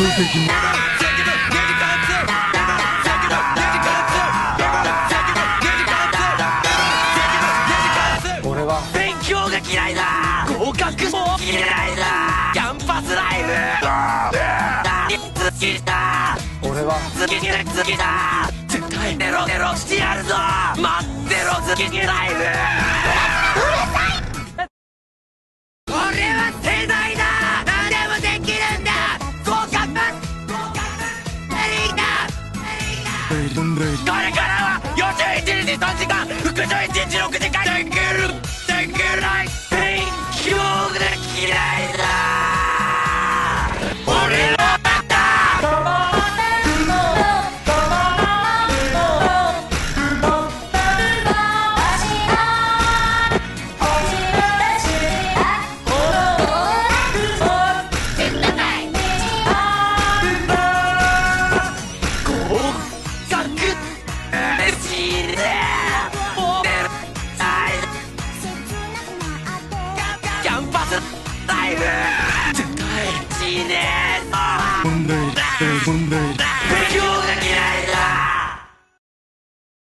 俺は。勉強が嫌いだ。合格も嫌いだ。キャンパスライフ。好きだ俺は。好き嫌い好きだ。絶対ネロネロしてやるぞ。待ってろ好き嫌いライフ raid. One raid. Got it, got it! 絶対死ねえぞ